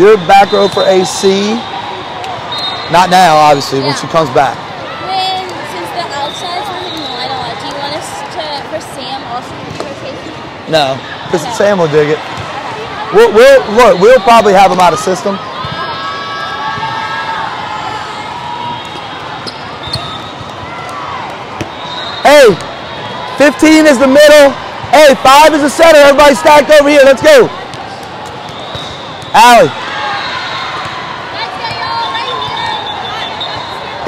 You're back row for AC. Not now, obviously, when she comes back. When, since the outsides were hitting the light a lot, do you want us to, for Sam also to rotation? No, because Okay. Sam will dig it. We'll, we'll look. We'll probably have him out of system. Hey, 15 is the middle. Hey, five is the center. Everybody stacked over here. Let's go. Allie.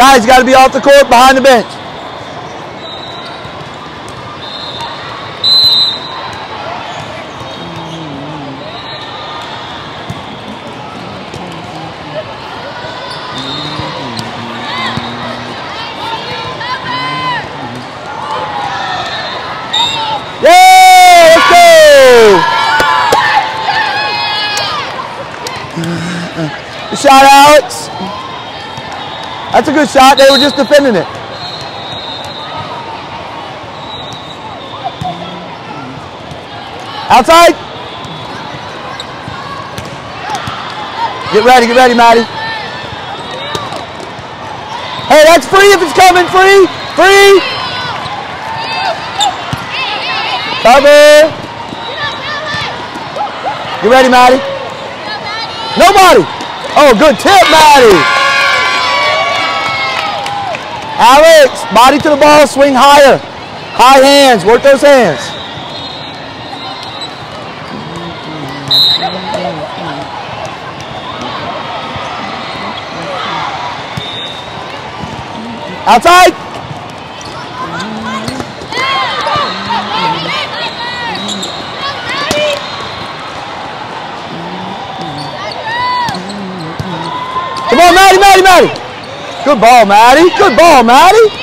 Guys, you got to be off the court behind the bench. Yeah, let's go. Good shot, Alex. That's a good shot. They were just defending it. Outside. Get ready, get ready, Maddie. Hey, that's free if it's coming. Free, free. Cover. Get ready, Maddie. Nobody. Oh, good tip, Maddie. Alex, body to the ball, swing higher. High hands, work those hands. Outside. Come on, Maddie, Maddie, Maddie. Good ball, Maddie. Good ball, Maddie.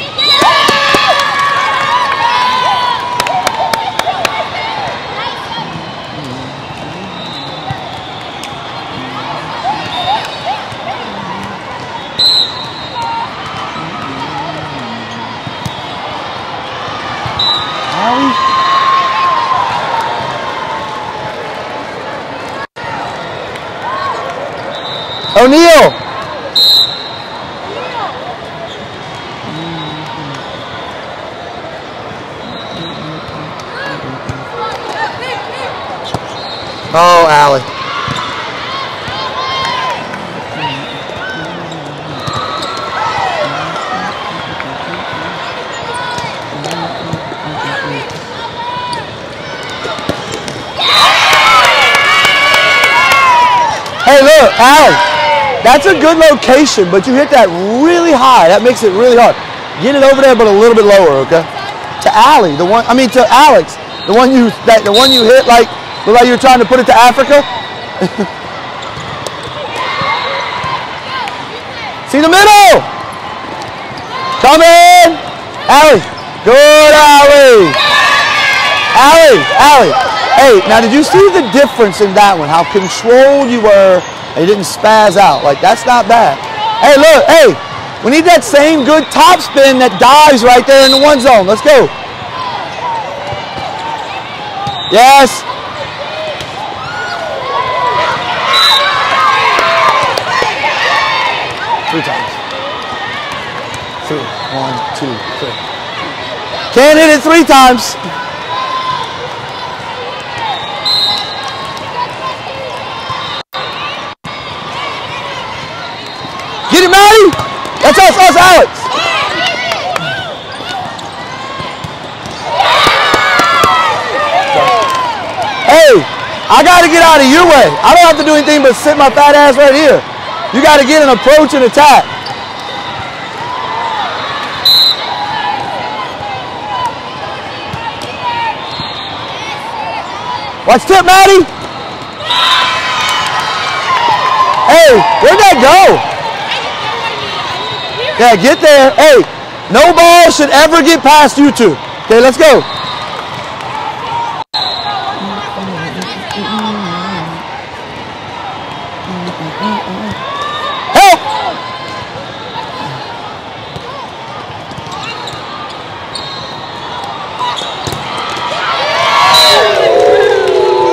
O'Neal. That's a good location, but you hit that really high. That makes it really hard. Get it over there, but a little bit lower, okay? To Allie, the one. I mean, to Alex, the one you that the one you hit like like you were trying to put it to Africa. See the middle. Come in, Allie. Good, Allie. Allie, Allie. Hey, now did you see the difference in that one? How controlled you were you didn't spaz out. Like, that's not bad. Hey, look, hey, we need that same good top spin that dives right there in the one zone. Let's go. Yes. Three times. Three. One, two, three. Can't hit it three times. Maddie! That's us, us, Alex! Hey, I gotta get out of your way. I don't have to do anything but sit my fat ass right here. You gotta get an approach and attack. Watch tip, Maddie! Hey, where'd that go? Yeah, get there. Hey, no ball should ever get past you two. Okay, let's go.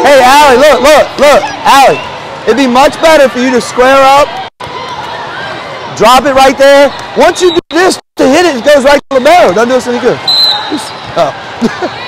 Hey, Allie, look, look, look, Allie. It'd be much better for you to square up, drop it right there. Once you do this to hit it, it goes right to the barrel. Doesn't do us any good. Oh.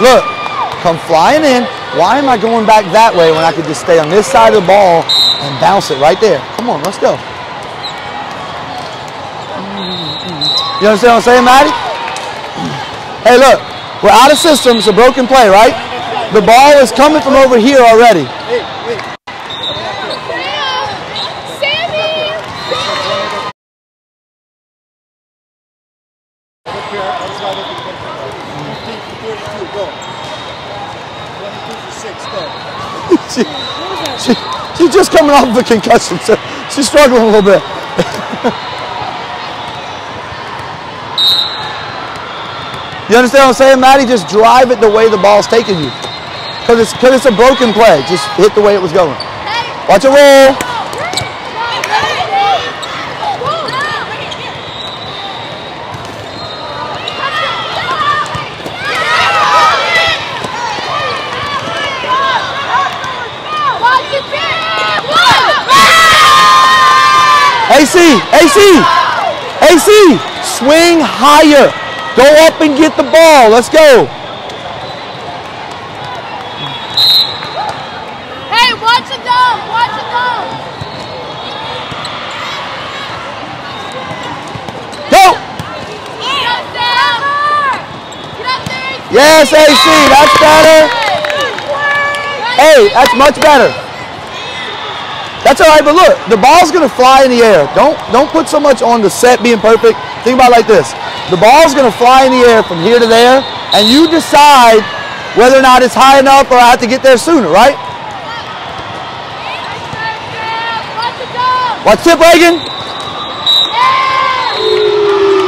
Look, come flying in. Why am I going back that way when I could just stay on this side of the ball and bounce it right there? Come on, let's go. You understand what I'm saying, Maddie? Hey, look, we're out of system. It's a broken play, right? The ball is coming from over here already. she, she, she's just coming off of a concussion, so she's struggling a little bit. you understand what I'm saying, Maddie? Just drive it the way the ball's taking you. Because it's, cause it's a broken play. Just hit the way it was going. Watch it roll. AC, AC, AC, swing higher. Go up and get the ball. Let's go. Hey, watch it go! Watch it go! Go. Get up there! Get up there! Yes, AC, that's better. Hey, that's much better. That's all right, but look, the ball's gonna fly in the air. Don't don't put so much on the set being perfect. Think about it like this. The ball's gonna fly in the air from here to there, and you decide whether or not it's high enough or I have to get there sooner, right? Watch! Tip, Reagan.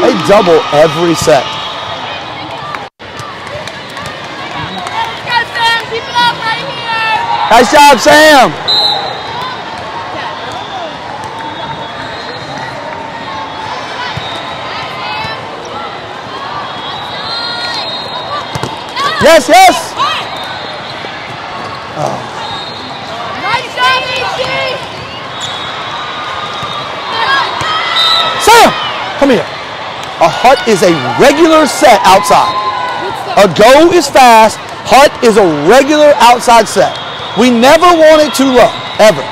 They double every set. Go, Sam! Keep it up right here! Nice job, Sam. Yes, yes. Nice job, EC! Sam, come here. A hut is a regular set outside. A go is fast. Hut is a regular outside set. We never want it too low, ever.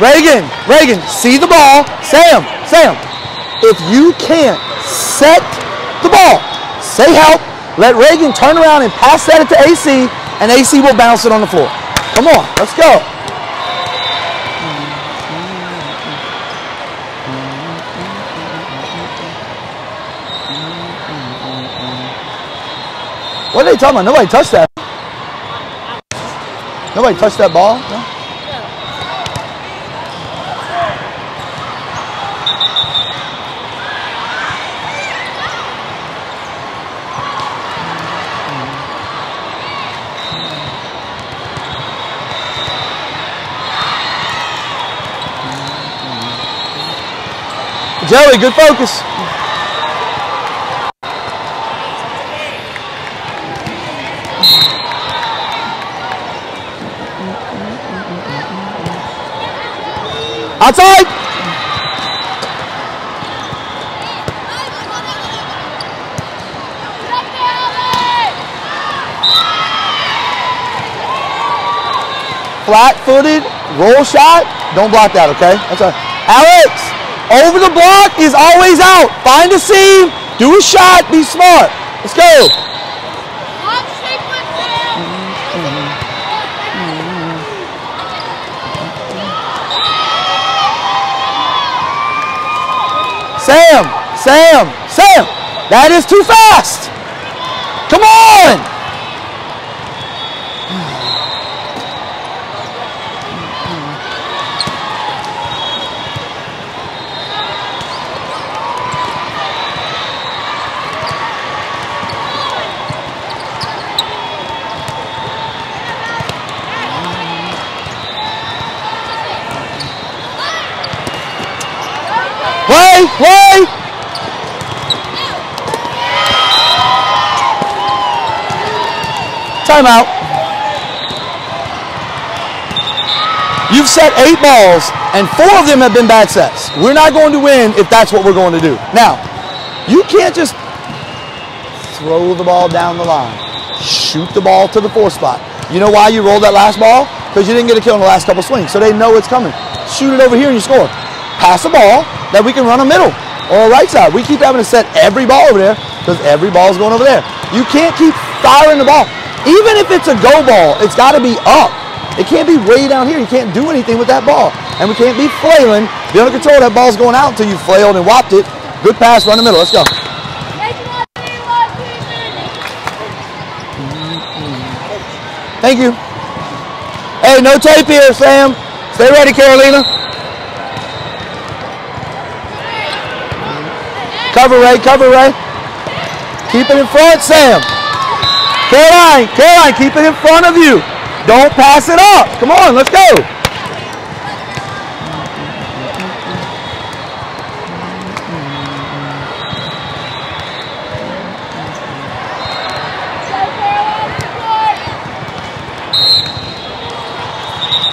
Reagan, Reagan, see the ball. Sam, Sam, if you can't set the ball, say help. Let Reagan turn around and pass that to AC, and AC will bounce it on the floor. Come on, let's go. What are they talking about? Nobody touched that. Nobody touched that ball. No? Joey, good focus. Outside. flat-footed roll shot, don't block that, okay? That's all right. Alex, over the block is always out. Find a seam, do a shot, be smart. Let's go. Sam, Sam, Sam. That is too fast. Come on. Play, play. Timeout. You've set eight balls, and four of them have been bad sets. We're not going to win if that's what we're going to do. Now, you can't just throw the ball down the line. Shoot the ball to the four spot. You know why you rolled that last ball? Because you didn't get a kill in the last couple swings, so they know it's coming. Shoot it over here and you score. Pass the ball that we can run a middle or a right side. We keep having to set every ball over there because every ball is going over there. You can't keep firing the ball. Even if it's a go ball, it's got to be up. It can't be way down here. You can't do anything with that ball. And we can't be flailing. Be under control. That ball's going out until you flailed and whopped it. Good pass, run the middle. Let's go. Thank you. Hey, no tape here, Sam. Stay ready, Carolina. Cover Ray, cover Ray. Keep it in front, Sam. Caroline, Caroline, keep it in front of you. Don't pass it up. Come on, let's go.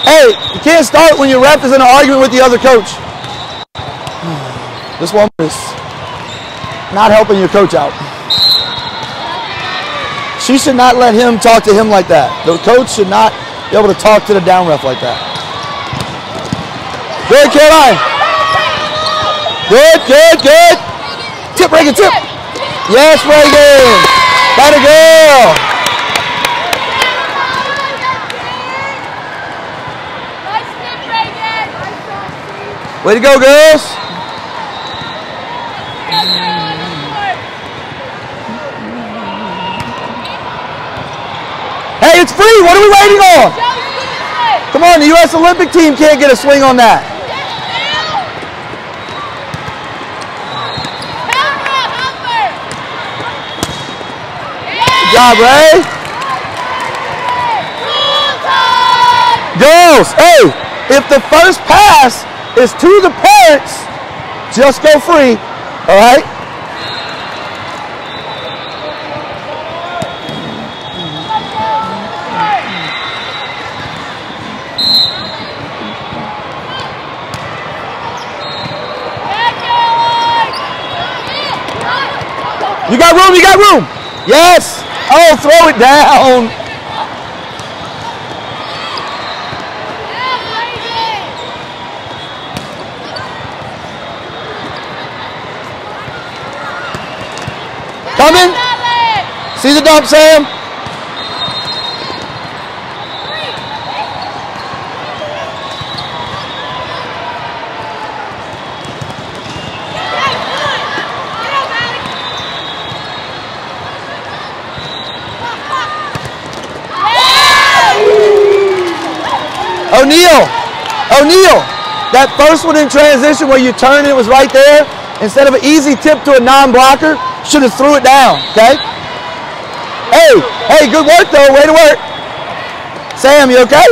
Hey, you can't start when your ref is in an argument with the other coach. This woman is not helping your coach out. She should not let him talk to him like that. The coach should not be able to talk to the down ref like that. Good, Caroline. Good, good, good. Tip, Reagan, tip. Yes, Reagan. Got a girl. Nice tip, Reagan. Nice shot, Steve. Way to go, girls. Go, Carolina, score. Hey, it's free. What are we waiting on? Joe, you can play. Come on, the U.S. Olympic team can't get a swing on that. Good job, Ray. Girls, hey, if the first pass is to the parents, just go free. All right? You got room, you got room. Yes. Oh, throw it down. Coming. See the dump, Sam? O'Neal. O'Neal. That first one in transition where you turn it was right there, instead of an easy tip to a non-blocker, should have threw it down, okay? Hey, hey, good work though. Way to work. Sam, you okay?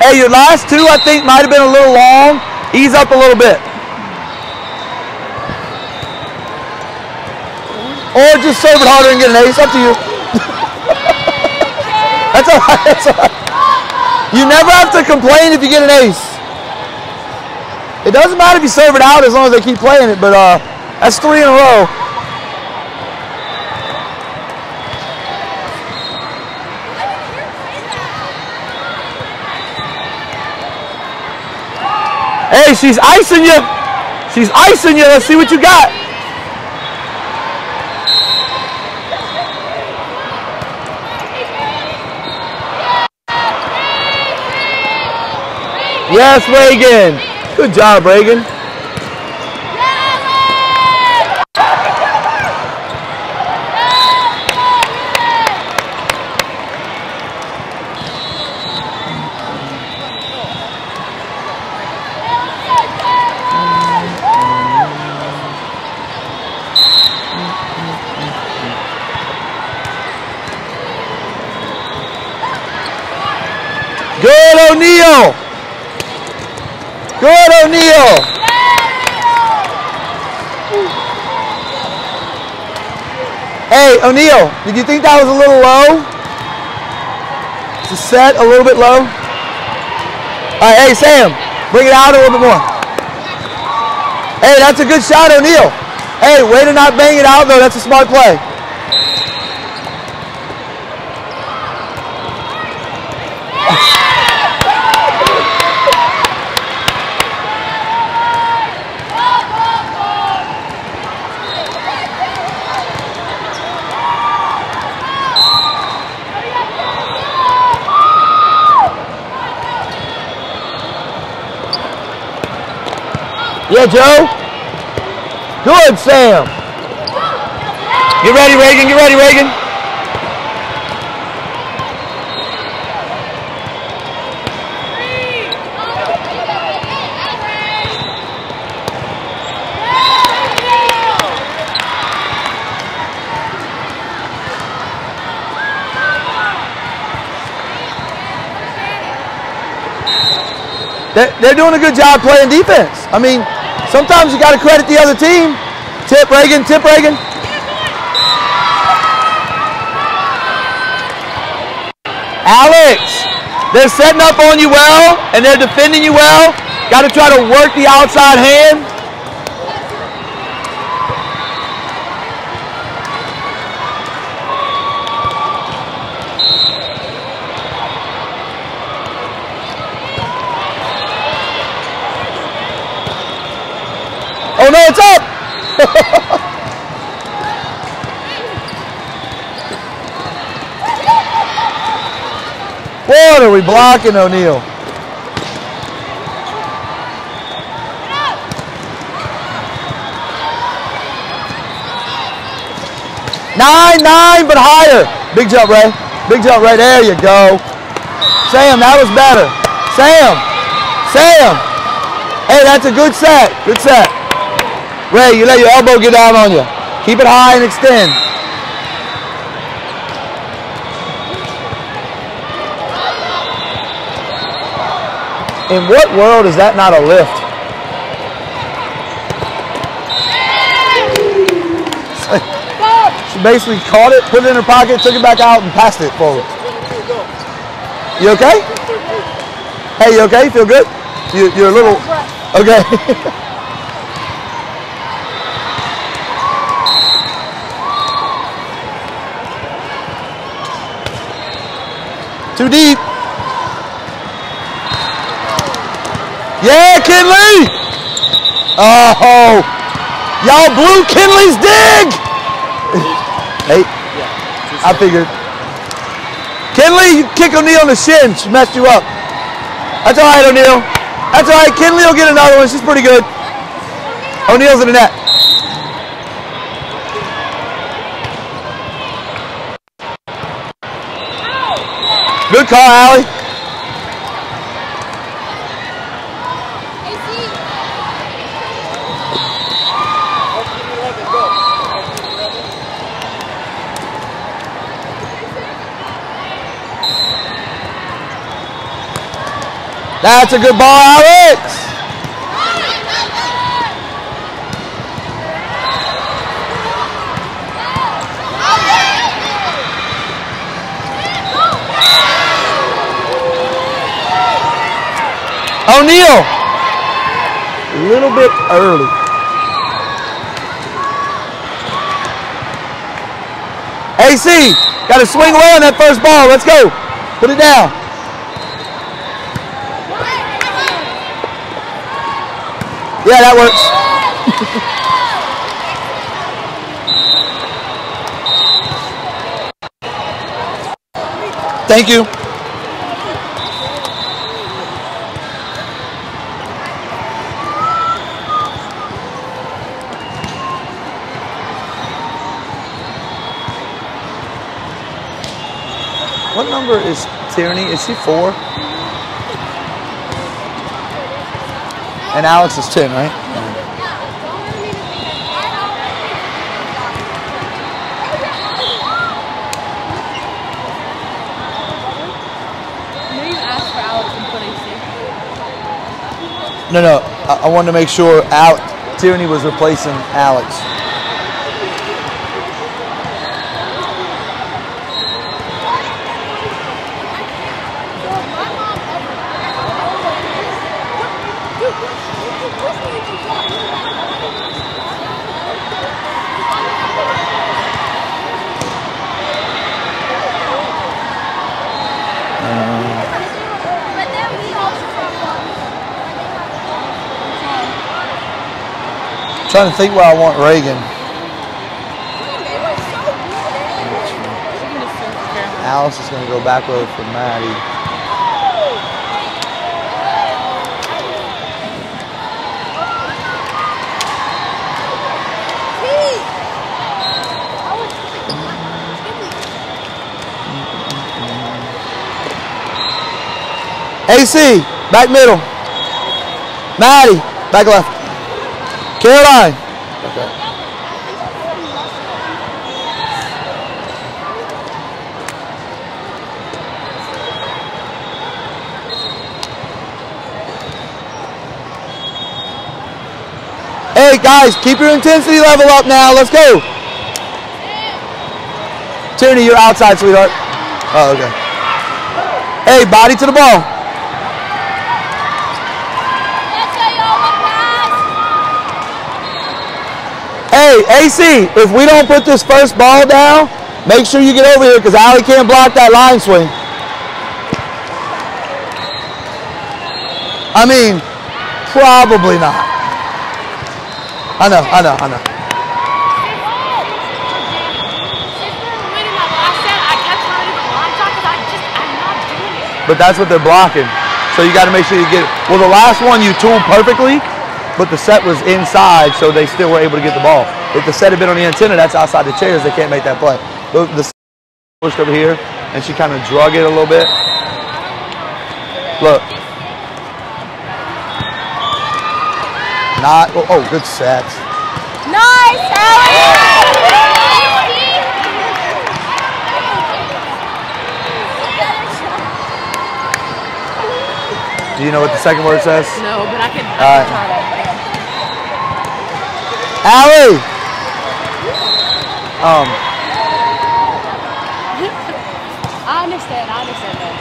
Hey, your last two I think might have been a little long. Ease up a little bit. Or just serve it harder and get an ace. Up to you. That's all right. That's all right. You never have to complain if you get an ace. It doesn't matter if you serve it out as long as they keep playing it, but uh, that's three in a row. Hey, she's icing you. She's icing you. Let's see what you got. Yes, Reagan. Good job, Reagan. Good, O'Neal. Good, O'Neal. Hey, O'Neal, did you think that was a little low? Is the set a little bit low? All right, hey, Sam, bring it out a little bit more. Hey, that's a good shot, O'Neal. Hey, way to not bang it out, though. That's a smart play. Yeah, Joe? Good, Sam. Get ready, Reagan. Get ready, Reagan. They're, doing a good job playing defense. I mean, sometimes you got to credit the other team. Tip Reagan, tip Reagan. Alex, they're setting up on you well and they're defending you well. Got to try to work the outside hand. Oh no, it's up! what are we blocking, O'Neal? Nine, nine, but higher. Big jump, Ray. Big jump, Ray. There you go. Sam, that was better. Sam, Sam. Hey, that's a good set. Good set. Ray, you let your elbow get down on you. Keep it high and extend. In what world is that not a lift? She basically caught it, put it in her pocket, took it back out, and passed it forward. You okay? Hey, you okay? Feel good? You, you're a little. Okay. Too deep. Yeah, Kinley! Oh, y'all blew Kinley's dig! hey, I figured. Kinley, you kick O'Neal in the shin. She messed you up. That's all right, O'Neal. That's all right. Kinley will get another one. She's pretty good. O'Neal's in the net. Good call, Allie. That's a good ball, Alex. O'Neal. A little bit early. AC, got to swing away on that first ball. Let's go. Put it down. Yeah, that works. Thank you. What number is Tierney? Is she four? And Alex is 10, right? Maybe ask for Alex and put AC. No, no. I, I wanted to make sure Al- Tierney was replacing Alex. Trying to think where I want Reagan. Alice is going to go back row for Maddie. AC, back middle. Maddie, back left. Caroline. Okay. Hey guys, keep your intensity level up now. Let's go. Tierney, you're outside, sweetheart. Oh, okay. Hey, body to the ball. Hey, AC, if we don't put this first ball down, make sure you get over here because Allie can't block that line swing. I mean, probably not. I know, I know, I know. But that's what they're blocking. So you got to make sure you get it. Well, the last one you tooled perfectly, but the set was inside, so they still were able to get the ball. If the set had been on the antenna, that's outside the chairs. They can't make that play. The, the set pushed over here, and she kind of drug it a little bit. Look. Not. Oh, oh good set. Nice, Alex! Do you know what the second word says? No, but I can, I can right. try to. Allie. Um. I understand, I understand that.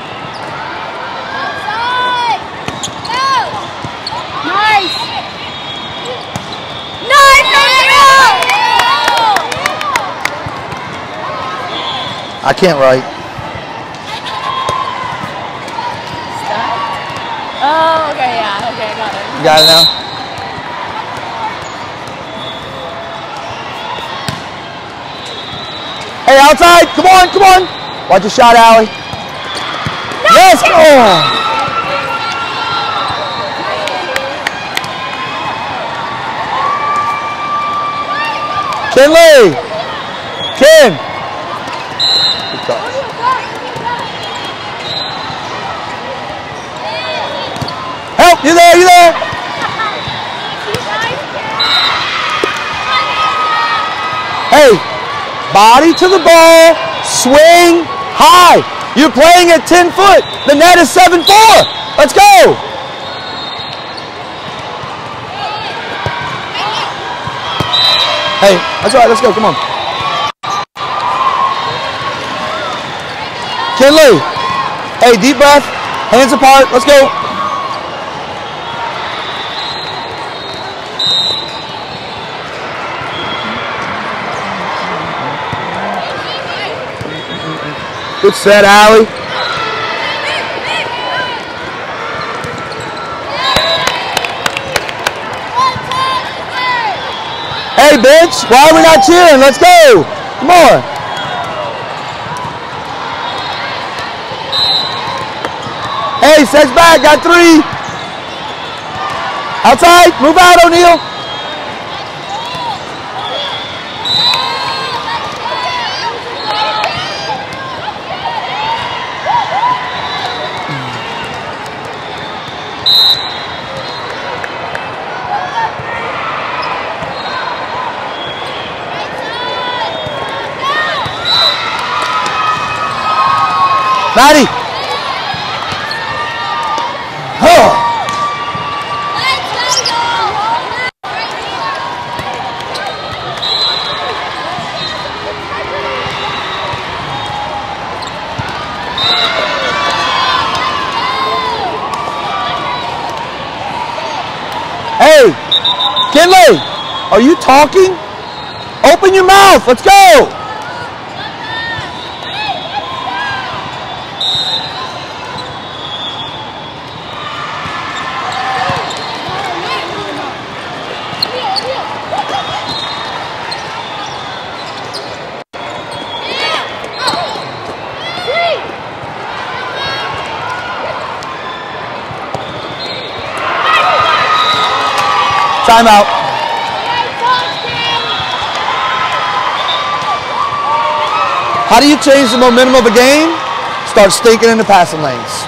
Nice! Nice! I can't write. Oh, okay, yeah, okay, got it. You got it now? Hey, outside! Come on, come on! Watch your shot, Allie. Let's go! Kinley! Ken! Good touch. Help! You there? You there? Hey, body to the ball, swing high. You're playing at 10 foot. The net is 7 4. Let's go. Hey, that's all right. Let's go. Come on. Kinley. Hey, deep breath. Hands apart. Let's go. Good set, Allie. Hey, bitch, why are we not cheering? Let's go. Come on. Hey, sets back, got three. Outside, move out, O'Neal. Maddie. Huh. Hey, Kinley, are you talking? Open your mouth. Let's go. Timeout. How do you change the momentum of a game? Start stinking in the passing lanes.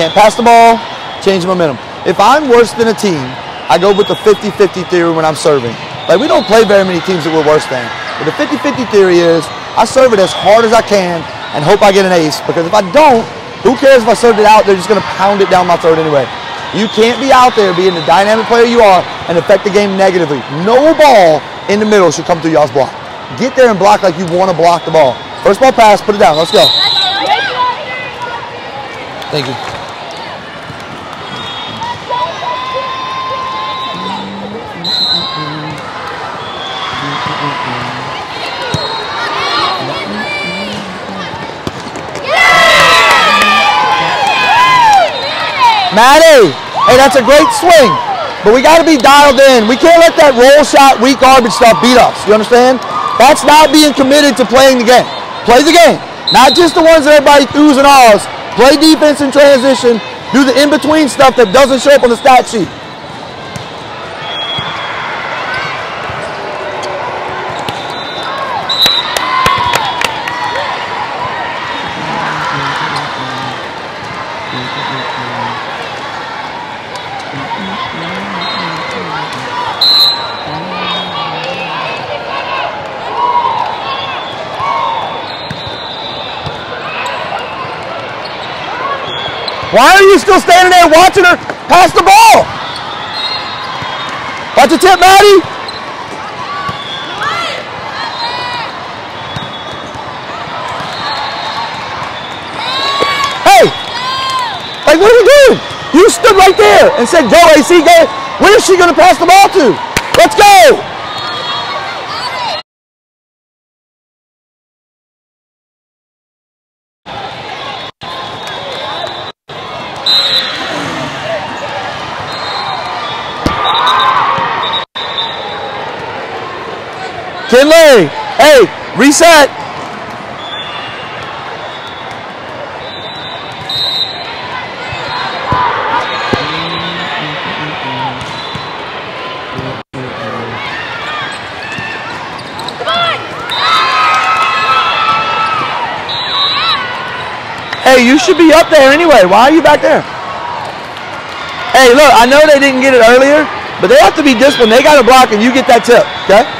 Can't pass the ball, change the momentum. If I'm worse than a team, I go with the 50-50 theory when I'm serving. Like we don't play very many teams that we're worse than. But the 50-50 theory is I serve it as hard as I can and hope I get an ace because if I don't, who cares if I served it out? They're just going to pound it down my throat anyway. You can't be out there being the dynamic player you are and affect the game negatively. No ball in the middle should come through y'all's block. Get there and block like you want to block the ball. First ball pass, put it down. Let's go. Thank you. Maddie, hey, that's a great swing. But we got to be dialed in. We can't let that roll shot, weak garbage stuff beat us. You understand? That's not being committed to playing the game. Play the game. Not just the ones that everybody oohs and ahs. Play defense in transition. Do the in-between stuff that doesn't show up on the stat sheet. Why are you still standing there watching her pass the ball? Watch the tip, Maddie. Hey, like what are you doing? You stood right there and said, go AC, go. Where's she going to pass the ball to? Let's go. Kinley, hey, reset. Hey, you should be up there anyway. Why are you back there? Hey, look, I know they didn't get it earlier, but they have to be disciplined. They got to block and you get that tip, okay?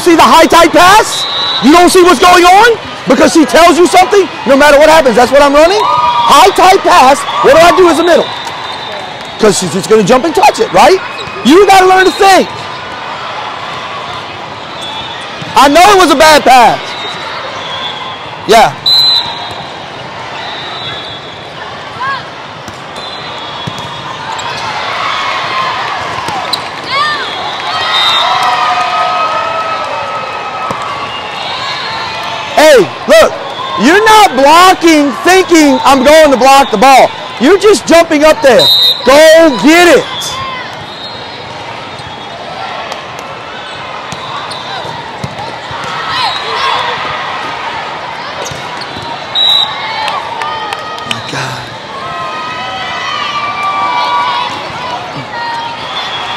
Don't see the high tight pass? You don't see what's going on? Because she tells you something? No matter what happens, that's what I'm running? High tight pass, what do I do as a middle? Because she's just going to jump and touch it, right? You got to learn to think. I know it was a bad pass. Yeah. Hey, look, you're not blocking thinking I'm going to block the ball. You're just jumping up there. Go get it.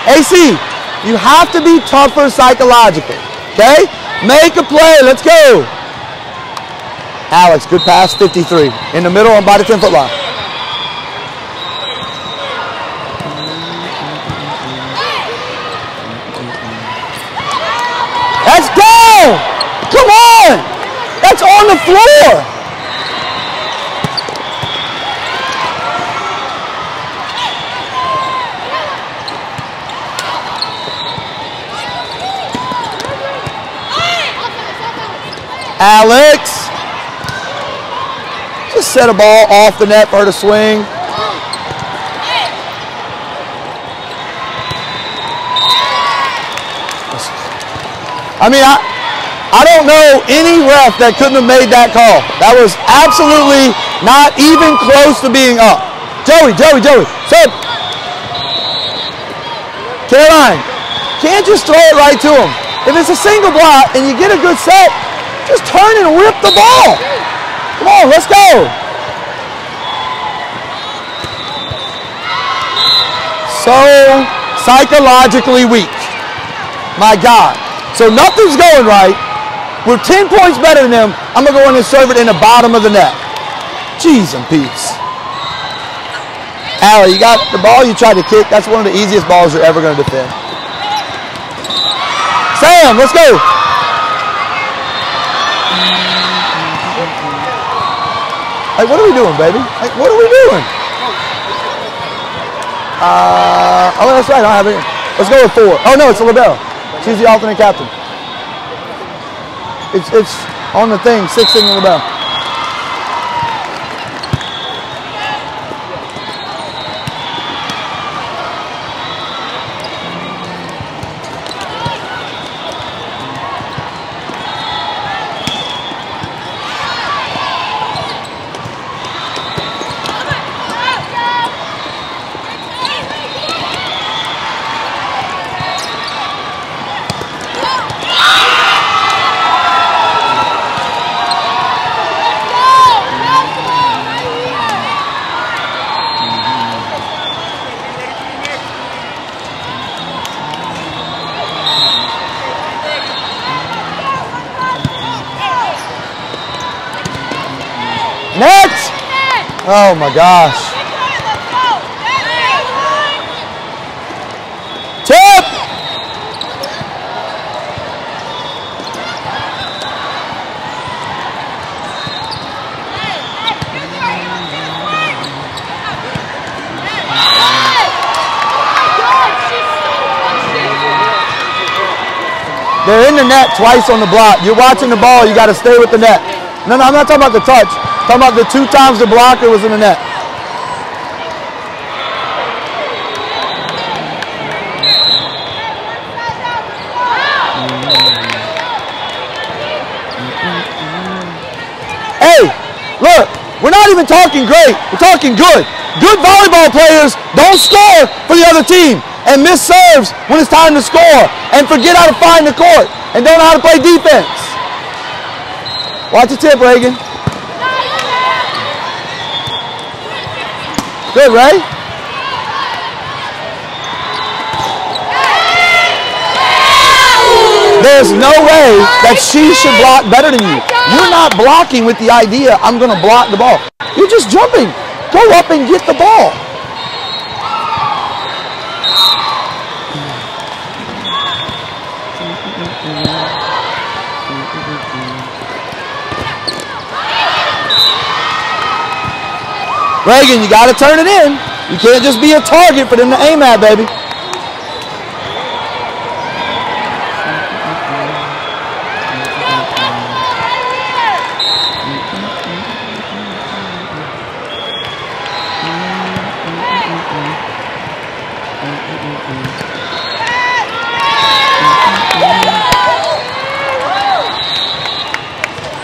AC, you have to be tougher psychologically. Okay? Make a play. Let's go. Alex, good pass, 53. In the middle by the 10 foot line. Let's go! Come on! That's on the floor! Alex! Set a ball off the net for her to swing. I mean, I, I don't know any ref that couldn't have made that call. That was absolutely not even close to being up. Joey, Joey, Joey, set. Caroline, can't just throw it right to him. If it's a single block and you get a good set, just turn and whip the ball. Come on, let's go. So psychologically weak. My God. So nothing's going right. We're 10 points better than them. I'm going to go in and serve it in the bottom of the net. Jeez and peeps. Allie, you got the ball you tried to kick. That's one of the easiest balls you're ever going to defend. Sam, let's go. Like, what are we doing, baby? Like, what are we doing? Uh, oh, that's right. I don't have it. Let's go with four. Oh, no, it's a. She's the alternate captain. It's, it's on the thing, six in the. Net! Oh my gosh. Tip! They're in the net twice on the block. You're watching the ball, you got to stay with the net. No, no, I'm not talking about the touch. Talking about the two times the blocker was in the net. Hey, look, we're not even talking great. We're talking good. Good volleyball players don't score for the other team and miss serves when it's time to score and forget how to find the court and don't know how to play defense. Watch the tip, Reagan. Good, Ray. There's no way that she should block better than you. You're not blocking with the idea, I'm going to block the ball. You're just jumping. Go up and get the ball. Reagan, you got to turn it in. You can't just be a target for them to aim at, baby.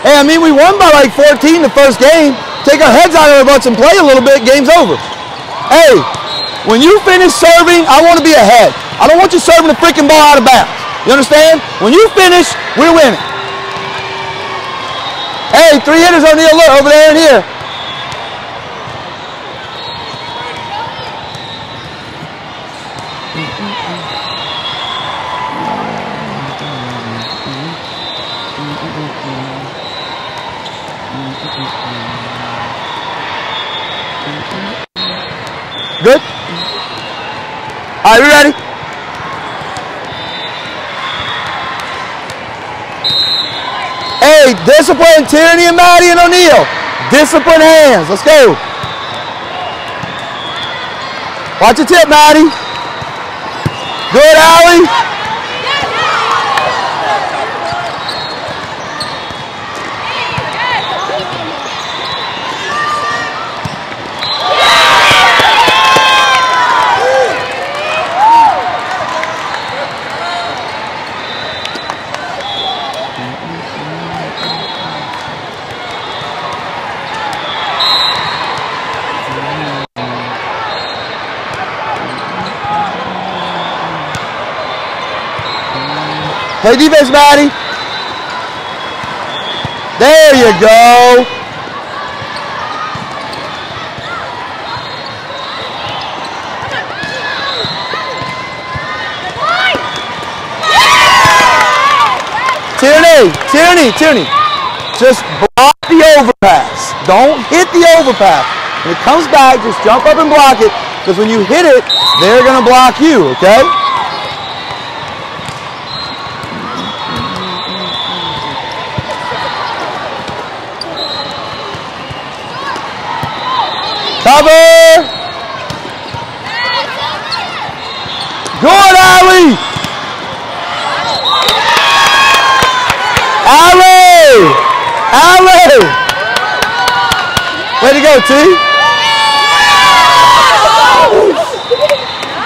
Hey, I mean, we won by like 14 the first game. Take our heads out of our butts and play a little bit, game's over. Hey, when you finish serving, I want to be ahead. I don't want you serving the freaking ball out of bounds. You understand? When you finish, we're winning. Hey, three hitters on the alert over there and here. Good? Right, we ready? Hey, discipline Tierney and Maddie and O'Neal. Discipline hands. Let's go. Watch your tip, Maddie. Good, Allie. Play defense, Maddie. There you go. Tierney, Tierney, Tierney. Just block the overpass. Don't hit the overpass. When it comes back, just jump up and block it. Because when you hit it, they're going to block you, okay? Cover! Good, Allie! Allie! Allie! Way to go, T.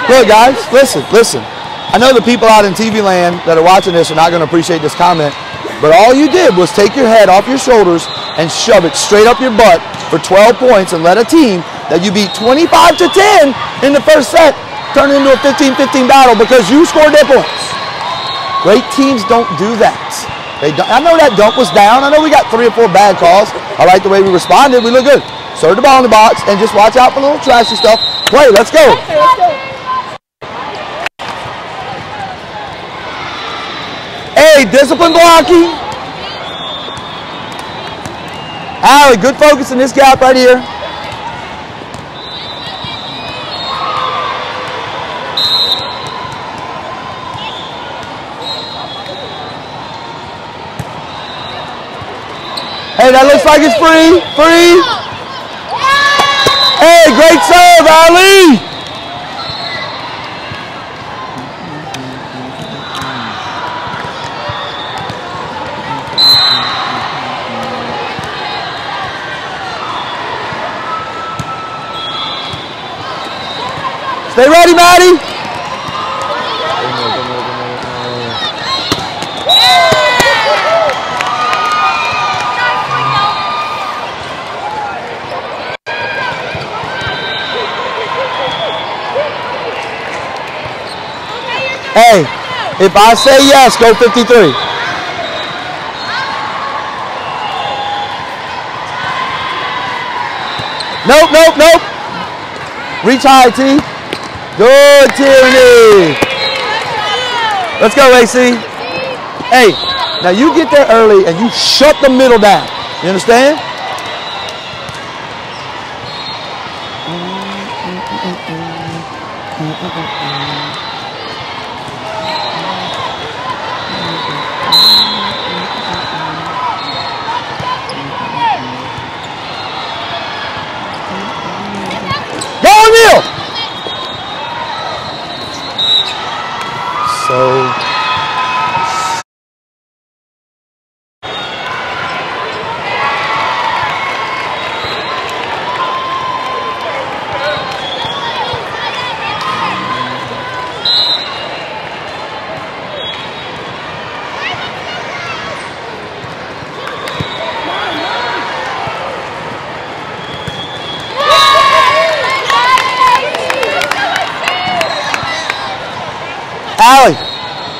Look, guys, listen, listen. I know the people out in TV land that are watching this are not going to appreciate this comment, but all you did was take your head off your shoulders and shove it straight up your butt for 12 points and let a team that you beat 25 to 10 in the first set turn into a 15-15 battle because you scored their points. Great teams don't do that. They don't, I know that dunk was down. I know we got three or four bad calls. I like the way we responded. We look good. Serve the ball in the box and just watch out for little trashy stuff. Play. Let's go. Hey, discipline blocking. Allie, good focus in this gap right here. Hey, that looks like it's free. Free. Hey, great serve, Allie. Stay ready, Maddie. Hey, if I say yes, go 53. Nope, nope, nope. Reach high, T. Good, Tierney. Let's go, AC. Hey, now you get there early and you shut the middle down. You understand?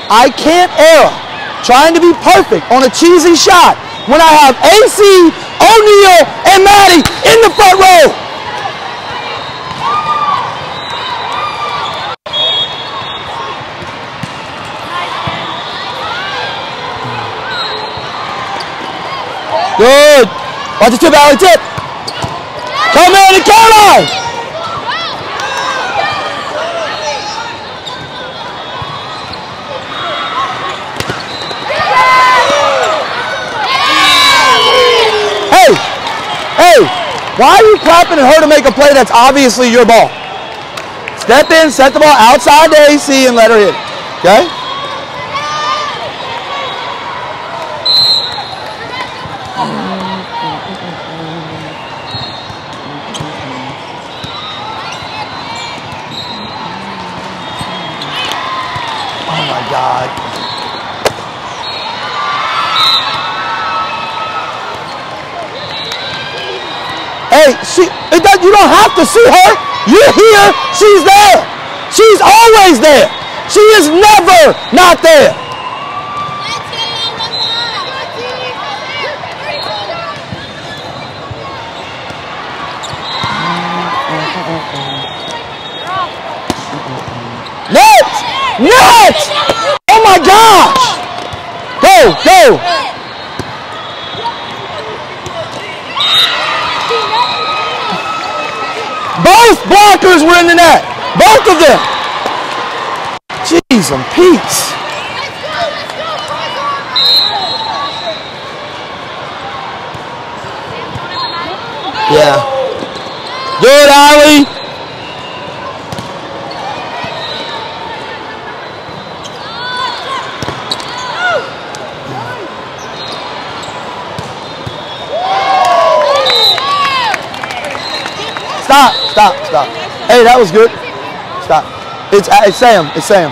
I can't err trying to be perfect on a cheesy shot when I have AC, O'Neal, and Maddie in the front row. Good. Watch the tip, Allie, tip. Come in and count on. Hey, hey, why are you clapping at her to make a play that's obviously your ball? Step in, set the ball outside the AC and let her hit okay? You don't have to see her. You're here, she's there. She's always there. She is never not there. Net! Net! Oh my gosh! Go, go! Both blockers were in the net. Both of them. Jeez and Pete's. Yeah. Good, Allie. Stop, stop, stop. Hey, that was good. Stop. It's, it's Sam. It's Sam.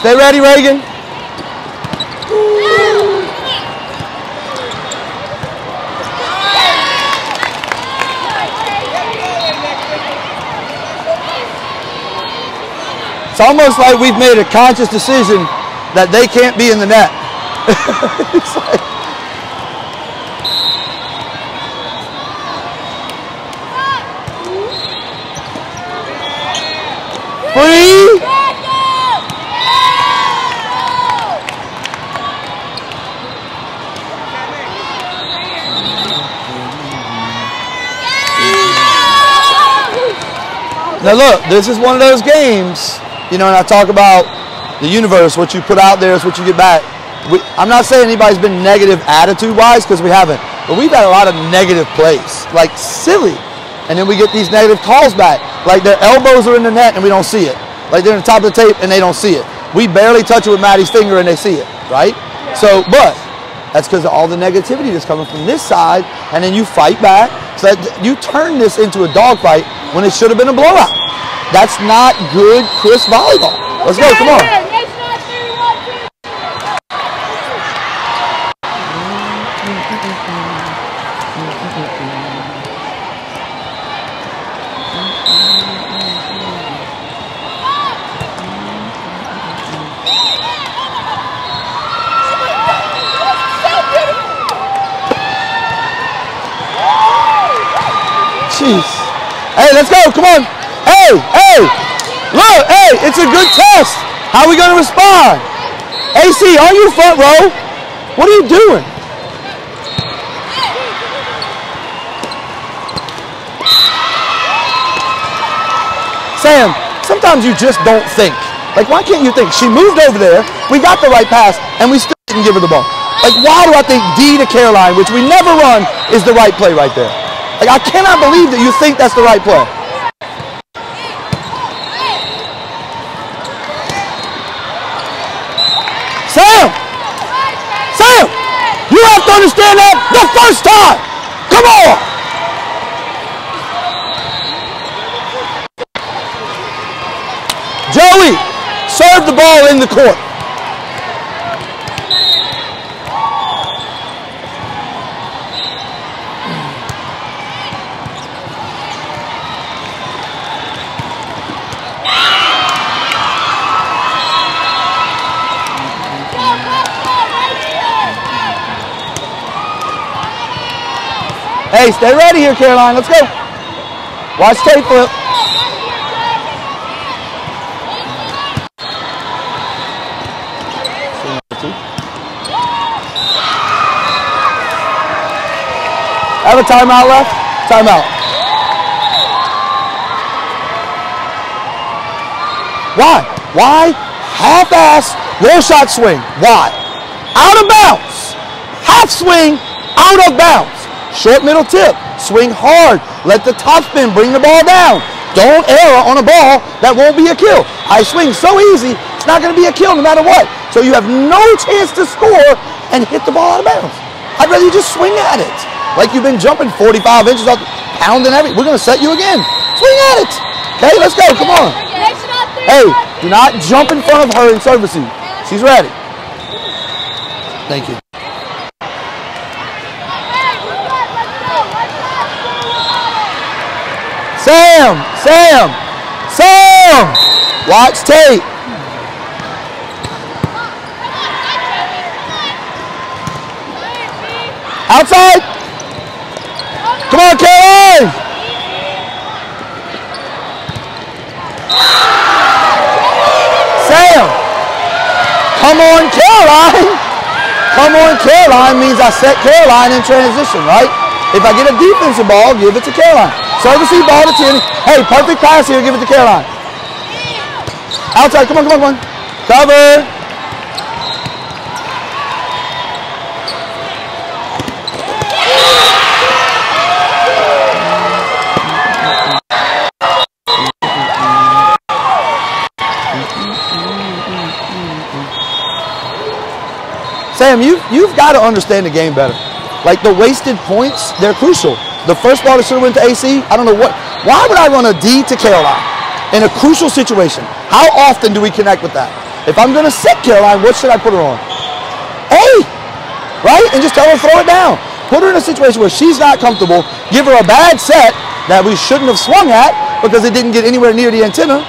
Stay ready, Reagan. Almost like we've made a conscious decision that they can't be in the net. Like- Free. Now look, this is one of those games, you know, and I talk about the universe, what you put out there is what you get back. We, I'm not saying anybody's been negative attitude-wise, because we haven't, but we've had a lot of negative plays, like silly. And then we get these negative calls back, like their elbows are in the net and we don't see it. Like they're on the top of the tape and they don't see it. We barely touch it with Maddie's finger and they see it, right? So, but that's because of all the negativity that's coming from this side, and then you fight back. So that you turn this into a dogfight when it should have been a blowout. That's not good, Chris volleyball. Let's go, come on. Look, hey, it's a good test. How are we going to respond? AC, are you front row? What are you doing? Sam, sometimes you just don't think. Like, why can't you think? She moved over there, we got the right pass, and we still didn't give her the ball. Like, why do I think D to Caroline, which we never run, is the right play right there? Like, I cannot believe that you think that's the right play. Sam! Sam! You have to understand that the first time! Come on! Joey! serve the ball in the court. Hey, stay ready here, Caroline. Let's go. Watch tape flip. Have a timeout left? Timeout. Why? Why? Half-ass, low shot swing. Why? Out of bounds. Half swing, out of bounds. Short middle tip. Swing hard. Let the top spin bring the ball down. Don't err on a ball that won't be a kill. I swing so easy, it's not going to be a kill no matter what. So you have no chance to score and hit the ball out of bounds. I'd rather you just swing at it. Like you've been jumping 45 inches off, pounding every. We're going to set you again. Swing at it. Okay, let's go. Come on. Hey, do not jump in front of her in servicing. She's ready. Thank you. Sam, Sam, Sam. Watch tape. Outside. Come on, Caroline. Sam. Come on, Caroline. Come on, Caroline means I set Caroline in transition, right? If I get a defensive ball, give it to Caroline. Service ball to Tierney. Hey, perfect pass here. Give it to Caroline. Outside. Come on, come on, come on. Cover. Sam, you, you've got to understand the game better. Like the wasted points, they're crucial. The first ball that should have went to AC, I don't know what. Why would I run a D to Caroline in a crucial situation? How often do we connect with that? If I'm going to set Caroline, what should I put her on? A, right? And just tell her throw it down. Put her in a situation where she's not comfortable. Give her a bad set that we shouldn't have swung at because it didn't get anywhere near the antenna.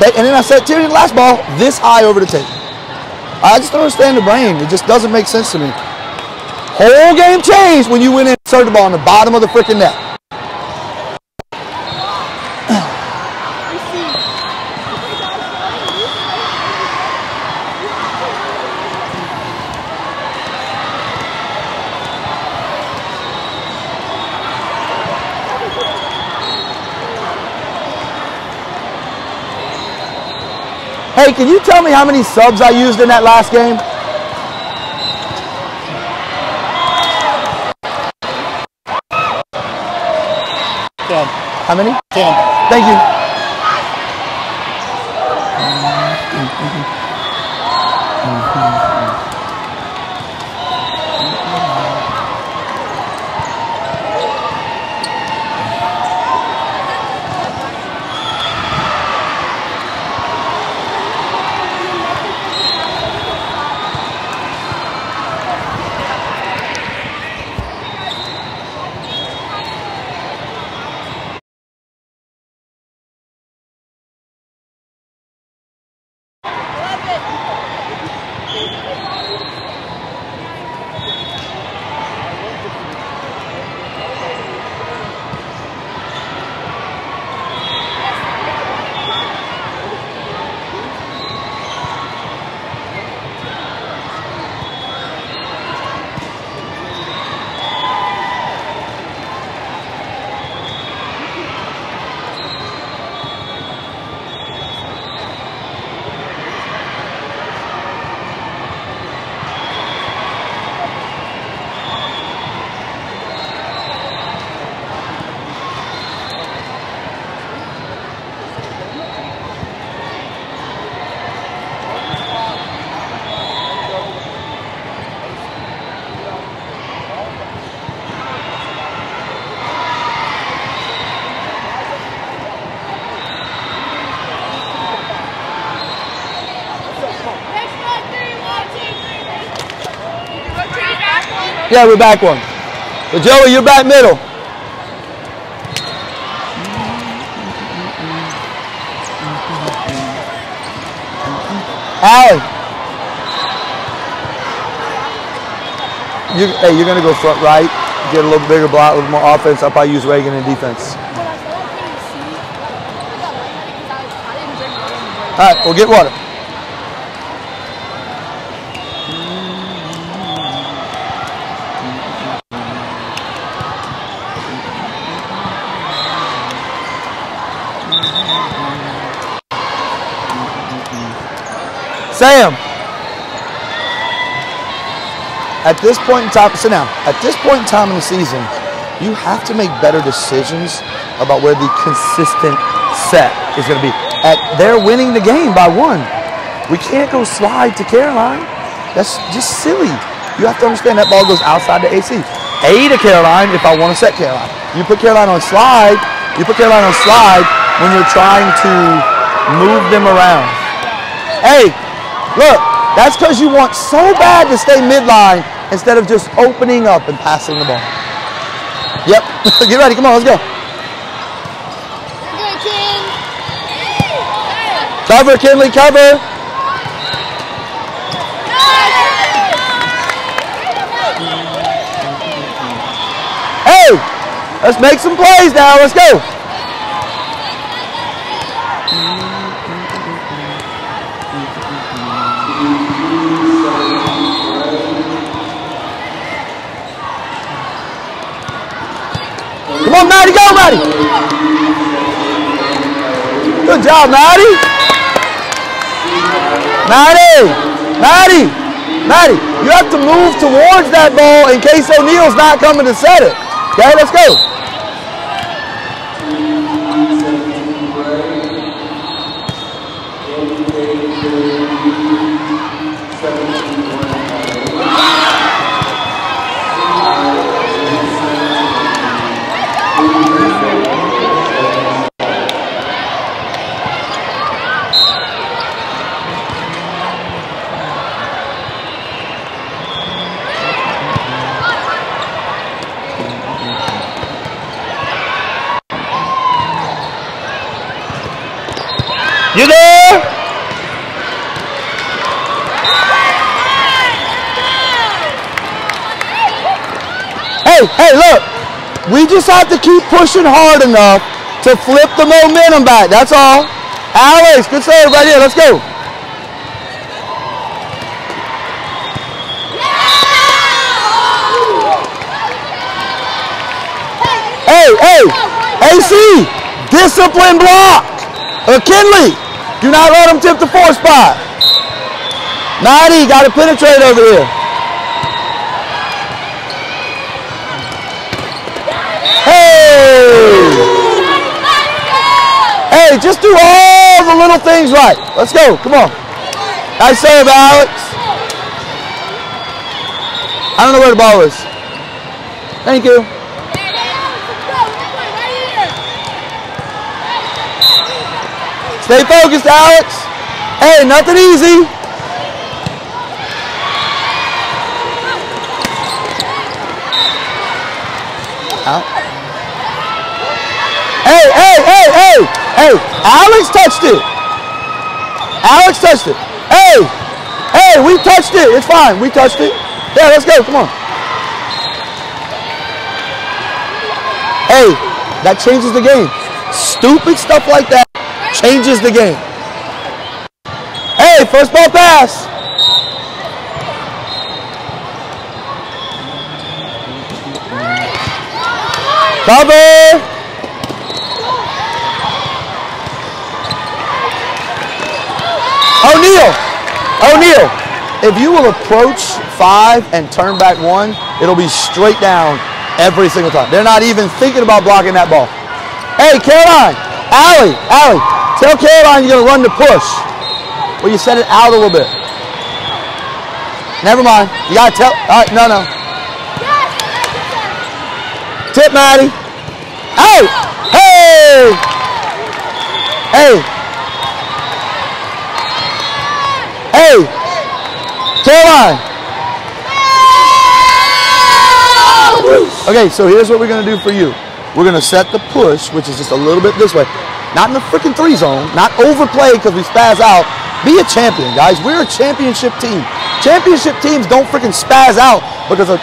Okay, and then I set the last ball this high over the tape. I just don't understand the brain. It just doesn't make sense to me. Whole game changed when you went in and served the ball on the bottom of the freaking net. Hey, can you tell me how many subs I used in that last game? Ten. How many? Ten. Thank you. Yeah, we're back one. But Joey, you're back middle. Allie. You, hey, you're going to go front right, get a little bigger block, a little more offense. I'll probably use Reagan in defense. All right, we'll get water. Sam. At this point in time, sit down. At this point in time in the season, you have to make better decisions about where the consistent set is going to be. At they're winning the game by one. We can't go slide to Caroline. That's just silly. You have to understand that ball goes outside the AC. A to Caroline if I want to set Caroline. You put Caroline on slide. You put Caroline on slide when you're trying to move them around. Hey, Look, that's because you want so bad to stay midline instead of just opening up and passing the ball. Yep. Get ready. Come on, let's go. Cover, Kinley, cover. Hey, let's make some plays now. Let's go. Come on, Maddie, go, Maddie. Good job, Maddie. Maddie, Maddie, Maddie, you have to move towards that ball in case O'Neal's not coming to set it. Okay, let's go. You there? Hey, hey, look. We just have to keep pushing hard enough to flip the momentum back. That's all. Alex, good save right here. Let's go. Hey, hey, AC, discipline block. Uh, Kinley, do not let him tip the four spot. Maddie, got to penetrate over here. Hey! Just do all the little things right. Let's go. Come on. Nice serve, Alex. I don't know where the ball is. Thank you. Stay focused, Alex. Hey, nothing easy. Out. Hey, hey, hey, hey, hey. Alex touched it. Alex touched it. Hey, hey, we touched it. It's fine. We touched it. Yeah, let's go. Come on. Hey, that changes the game. Stupid stuff like that changes the game. Hey, first ball pass. Cover. O'Neal. O'Neal. If you will approach five and turn back one, it'll be straight down every single time. They're not even thinking about blocking that ball. Hey, Caroline. Allie. Allie. Tell Caroline you're going to run the push. Well, you set it out a little bit. Never mind. You got to tell. All right, no, no. Tip, Maddie. Hey! Hey! Hey! Hey! Caroline! Okay, so here's what we're gonna do for you. We're gonna set the push, which is just a little bit this way. Not in the freaking three zone, not overplay because we spaz out. Be a champion, guys. We're a championship team. Championship teams don't freaking spaz out because a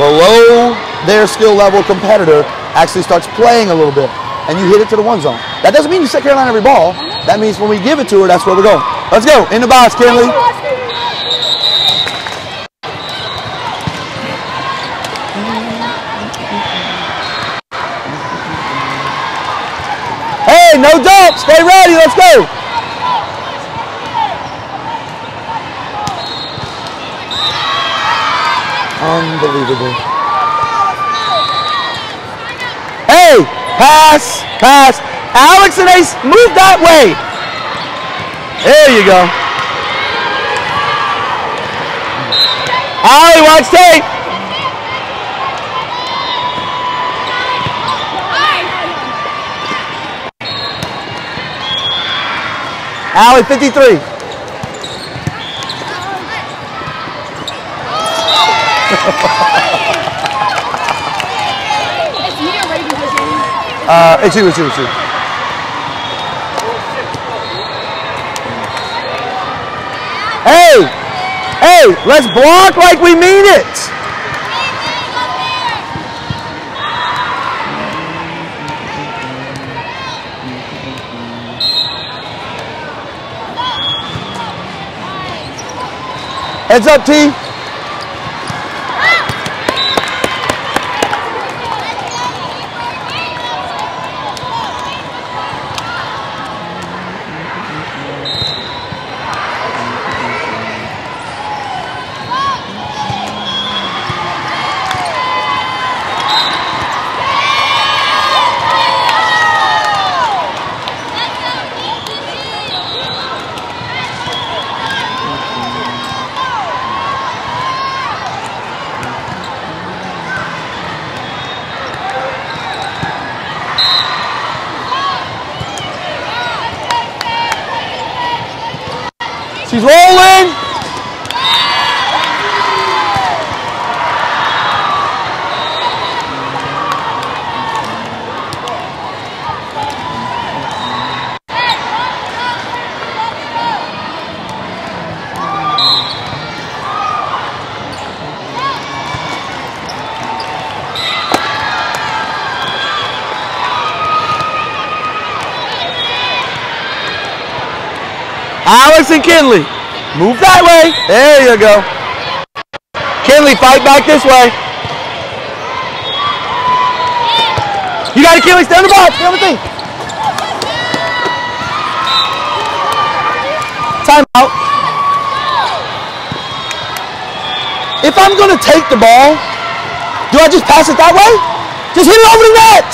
below their skill level competitor actually starts playing a little bit and you hit it to the one zone. That doesn't mean you set Carolina every ball. That means when we give it to her, that's where we're going. Let's go. In the box, Kinley. Hey, no dump. Stay ready. Let's go. Unbelievable. Hey, pass, pass. Alex and Ace, move that way. There you go. Ollie, watch tape. Allie, 53. It's me or Raven Vision. Uh, it's you, it's you, it's you. Hey, hey, let's block like we mean it. Heads up, T. She's rolling. And Kinley. Move that way. There you go. Kinley, fight back this way. You got it, Kinley. Stay on the box. Stay on the thing. Time out. If I'm going to take the ball, do I just pass it that way? Just hit it over the net.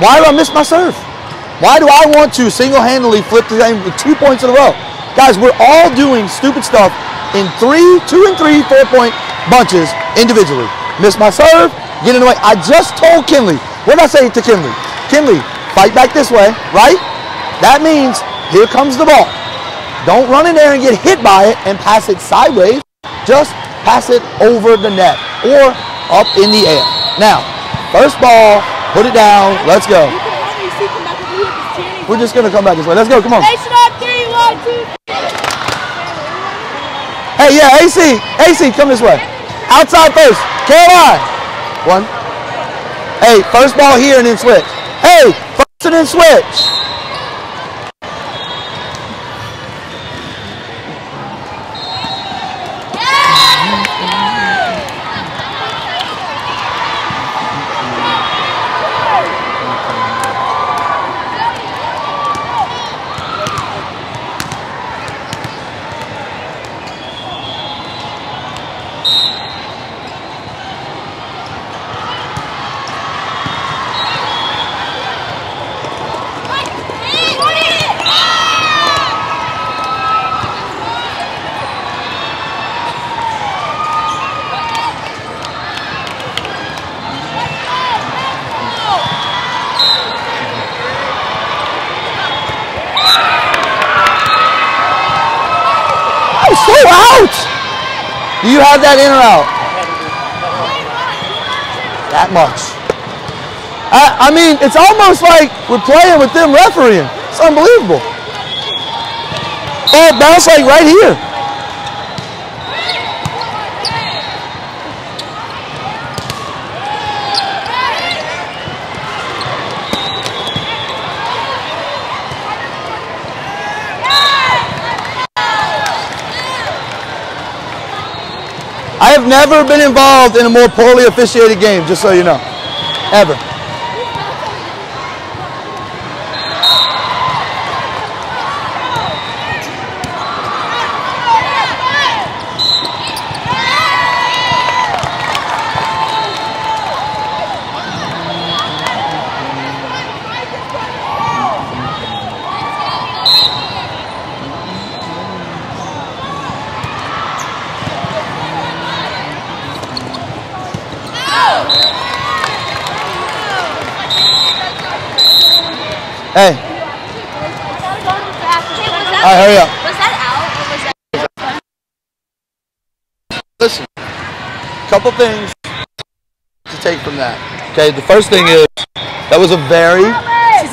Why do I miss my serve? Why do I want to single-handedly flip the game with two points in a row? Guys, we're all doing stupid stuff in three, two and three, four-point bunches individually. Miss my serve, get in the way. I just told Kinley, what did I say to Kinley? Kinley, fight back this way, right? That means here comes the ball. Don't run in there and get hit by it and pass it sideways. Just pass it over the net or up in the air. Now, first ball, put it down, let's go. You can only see come back if we hit this Tierney. We're just gonna come back this way. Let's go, come on. Nation up, three, one, two, Hey, yeah, AC, AC, come this way. Outside first. Caroline. One. Hey, first ball here and then switch. Hey, first and then switch. That in or out? That much. I, I mean, it's almost like we're playing with them refereeing. It's unbelievable. Oh, it bounced like right here. I have never been involved in a more poorly officiated game, just so you know. Ever. Hey, Okay, was that, all right, hurry up. was that out or was that Listen, couple things to take from that. Okay, the first thing is that was a very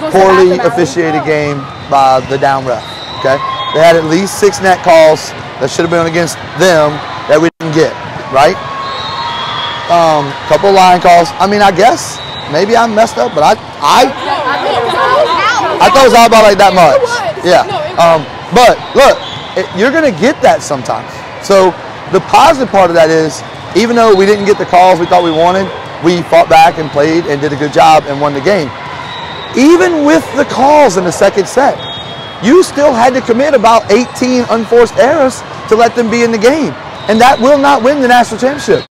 poorly officiated game by the down ref. Okay, they had at least six net calls that should have been against them that we didn't get. Right? Um, couple line calls. I mean, I guess maybe I messed up, but I I I thought it was out by like that much. Yeah. Um, but look, it, you're gonna get that sometimes. So the positive part of that is, even though we didn't get the calls we thought we wanted, we fought back and played and did a good job and won the game. Even with the calls in the second set, you still had to commit about 18 unforced errors to let them be in the game, and that will not win the national championship.